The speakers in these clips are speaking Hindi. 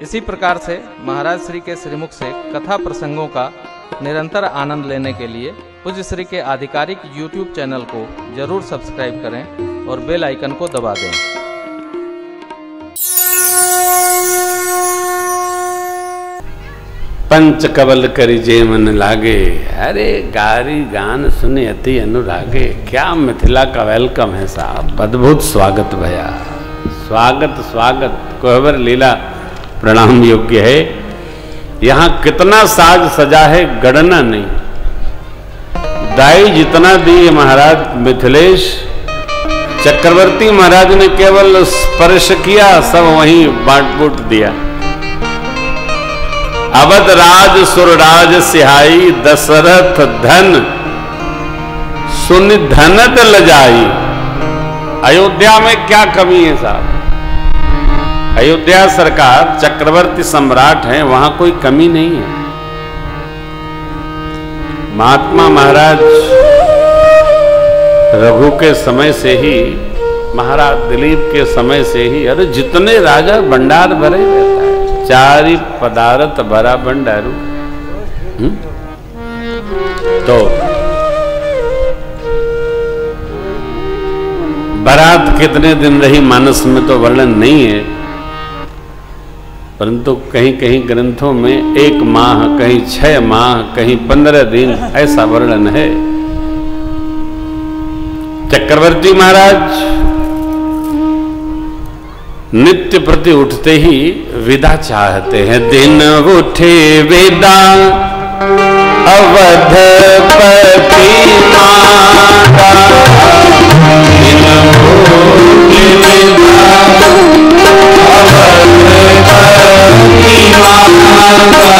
इसी प्रकार से महाराज श्री के श्रीमुख से कथा प्रसंगों का निरंतर आनंद लेने के लिए पूज्य श्री के आधिकारिक YouTube चैनल को ज़रूर सब्सक्राइब करें और बेल आइकन को दबा दें। पंच कवल करी जे मन लागे, अरे गारी गान सुने अति अनुरागे, क्या मिथिला का वेलकम है साहब, अद्भुत स्वागत भैया। स्वागत स्वागत, कोहबर लीला। प्रणाम योग्य है। यहाँ कितना साज सजा है, गणना नहीं। दाई जितना दी महाराज मिथिलेश, चक्रवर्ती महाराज ने केवल स्पर्श किया, सब वहीं बांट बूट दिया। अवध राज सुरराज सिहाई, दशरथ धन, सुनिधनत लजाई। अयोध्या में क्या कमी है साहब? अयोध्या सरकार, चक्रवर्ती सम्राट है, वहाँ कोई कमी नहीं है। महात्मा महाराज रघु के समय से ही, महाराज दिलीप के समय से ही, अरे जितने राजा भंडार भरे रहता है, चारि पदार्थ भरा भंडारू। हम्म? तो बारात कितने दिन रही, मानस में तो वर्णन नहीं है। परंतु कहीं कहीं ग्रंथों में एक माह, कहीं छह माह, कहीं पंद्रह दिन ऐसा वर्णन है। चक्रवर्ती महाराज, नित्य प्रति उठते ही विदा चाहते हैं। दिन उठे विदा, अवध पति माता। माता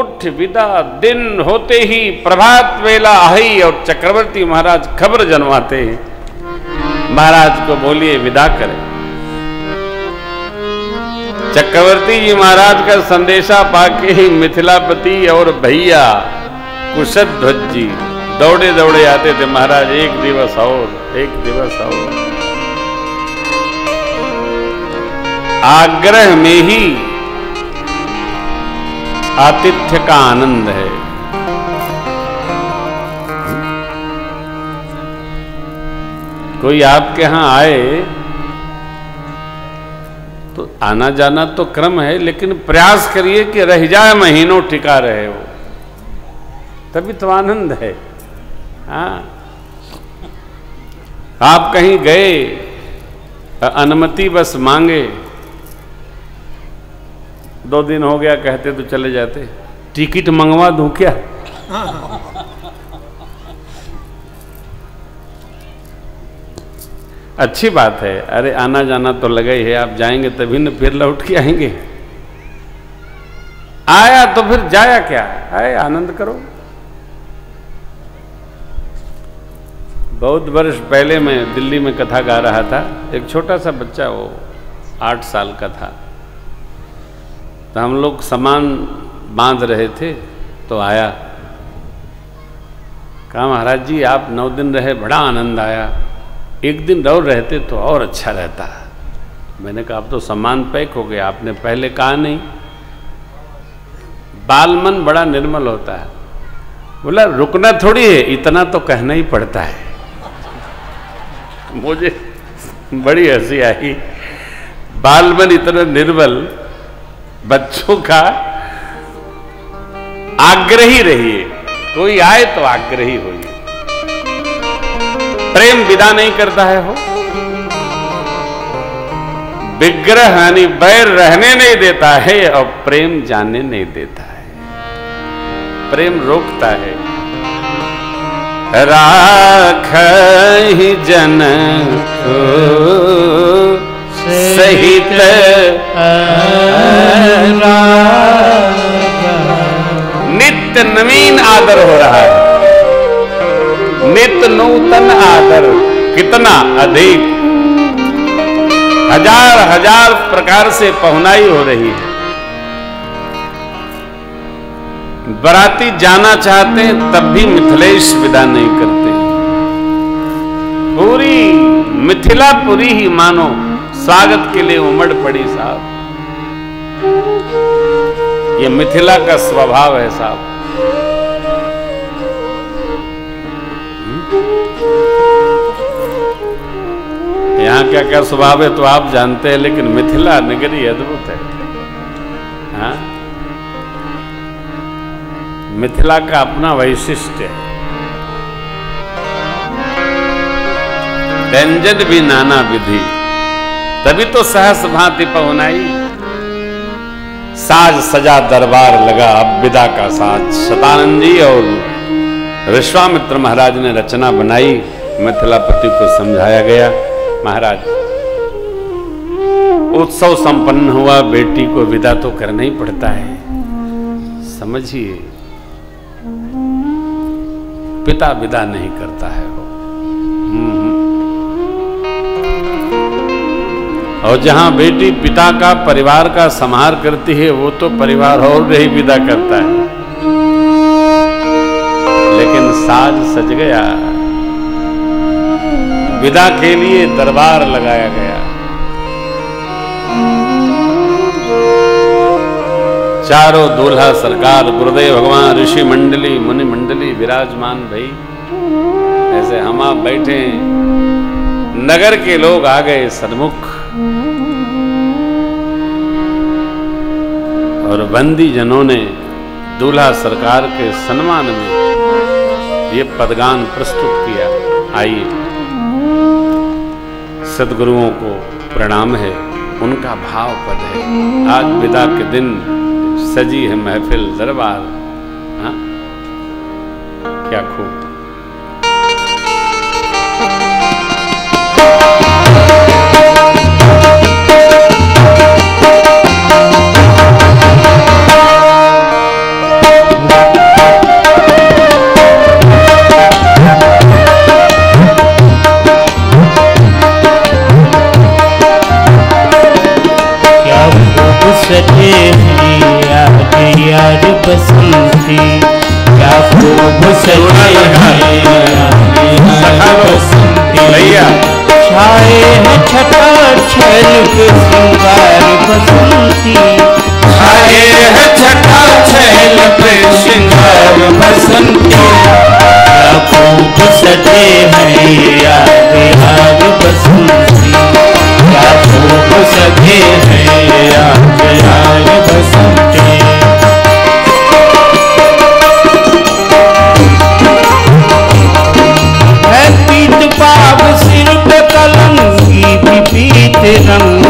उठ विदा दिन होते ही प्रभात वेला आई और चक्रवर्ती महाराज खबर जनवाते हैं। महाराज को बोलिए, विदा करें। चक्रवर्ती जी महाराज का संदेशा पाके ही मिथिलापति और भैया कुशध्वज जी दौड़े दौड़े आते थे। महाराज, एक दिवस और, एक दिवस और। आग्रह में ही आतिथ्य का आनंद है। कोई आपके यहाँ आए तो आना जाना तो क्रम है, लेकिन प्रयास करिए कि रह जाए महीनों टिका रहे वो तभी तो आनंद है। हाँ। आप कहीं गए अनुमति बस मांगे दो दिन हो गया, कहते तो चले जाते। टिकट मंगवा दूँ क्या? अच्छी बात है। अरे आना जाना तो लगा ही है। आप जाएँगे तभी न फिर लौट के आएँगे। आया तो फिर जाया क्या? आए, आनंद करो। बहुत वर्ष पहले मैं दिल्ली में कथा गा रहा था। एक छोटा सा बच्चा, वो आठ साल का था। तो हम लोग सामान बाँध रहे थे तो आया। कहा, महाराज जी, आप नौ दिन रहे, बड़ा आनंद आया। एक दिन और रहते तो और अच्छा रहता। मैंने कहा, अब तो सामान पैक हो गया, आपने पहले कहा नहीं। बाल मन बड़ा निर्मल होता है। बोला, रुकना थोड़ी है, इतना तो कहना ही पड़ता है। मुझे बड़ी हँसी आई। बाल मन इतना निर्मल बच्चों का आग्रही रहिए। कोई आए तो आग्रही होइए। प्रेम विदा नहीं करता है हो। विग्रह यानी बैर रहने नहीं देता है और प्रेम जाने नहीं देता है। प्रेम रोकता है। राख ही जन को सहित नित्य नवीन आदर हो रहा है। नित्य नूतन आदर कितना अधिक। हज़ार हज़ार प्रकार से पहुनाई हो रही है। बराती जाना चाहते हैं, तब भी मिथिलेश विदा नहीं करते। पूरी मिथिला पूरी ही मानो स्वागत के लिए उमड़ पड़ी साहब। ये मिथिला का स्वभाव है साहब। यहाँ क्या क्या स्वभाव है तो आप जानते हैं, लेकिन मिथिला नगरी अद्भुत है। हाँ? मिथिला का अपना वैशिष्ट्य है। व्यंजन भी नाना विधि। तभी तो सहस भांति पहुनाई। साज सजा दरबार लगा, अब विदा का साज। शतानंद जी और विश्वामित्र महाराज ने रचना बनाई मिथिलापति को समझाया गया। महाराज, उत्सव संपन्न हुआ, बेटी को विदा तो करना ही पड़ता है। समझिए, पिता विदा नहीं करता है वो। और जहाँ बेटी पिता का परिवार का संहार करती है, वो तो परिवार और नहीं विदा करता है। लेकिन साज सज गया। विदा के लिए दरबार लगाया गया। चारों दूल्हा सरकार, गुरुदेव भगवान, ऋषि मंडली, मुनि मंडली, विराजमान भाई, ऐसे हम आप बैठे नगर के लोग आ गए सन्मुख। और बंदी जनों ने दूल्हा सरकार के सम्मान में ये पदगान प्रस्तुत किया। आइए। सदगुरुओं को प्रणाम है। उनका भाव पद है। आज विदा के दिन सजी है महफिल दरबार। हाँ? क्या खूब। सजे याद याद बसंती क्या खूब सजे छाए हैं छठा छल के श्रृंगार बसंती छाए हैं छठा छल पे श्रृंगार बसंती क्या खूब सजे हैं सभी हैं आज आए पीत पाप सिर पे कलंकी पीत रंग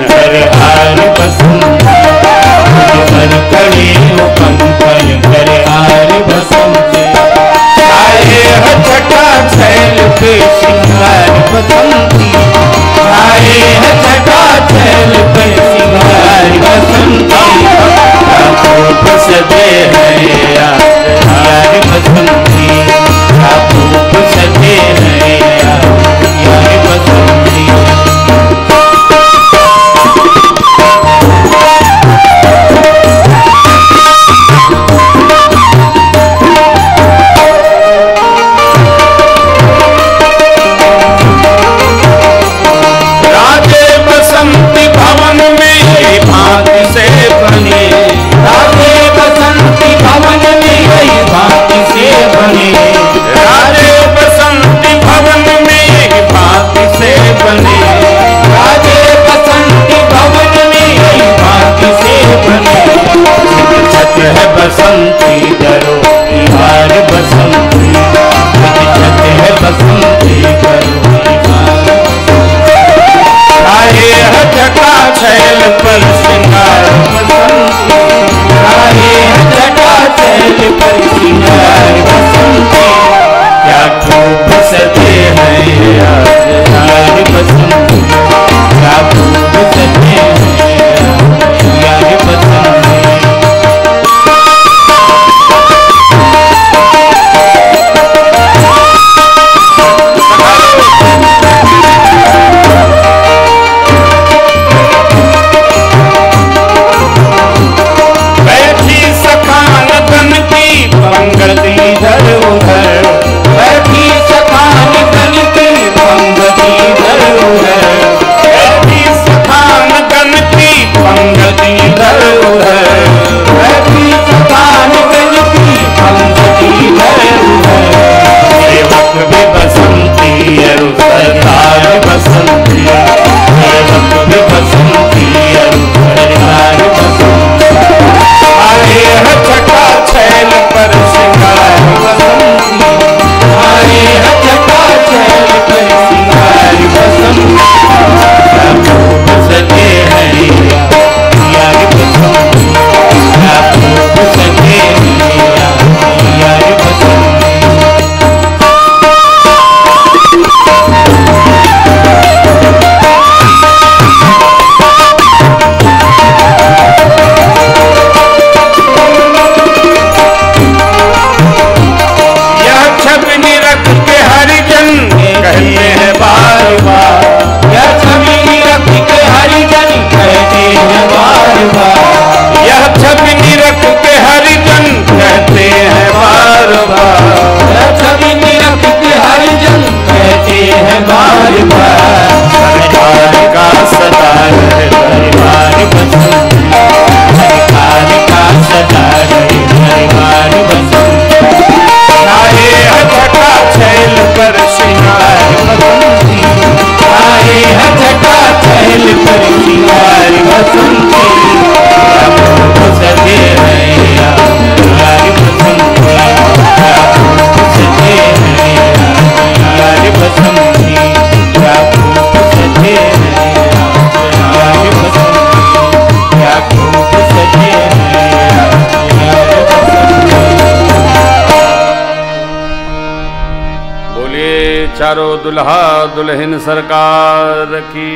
हैं चारों दुल्हा दुल्हन सरकार की।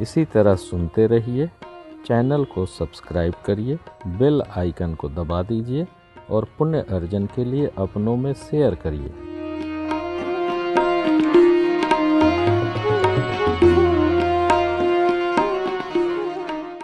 इसी तरह सुनते रहिए, चैनल को सब्सक्राइब करिए, बेल आइकन को दबा दीजिए और पुण्य अर्जन के लिए अपनों में शेयर करिए।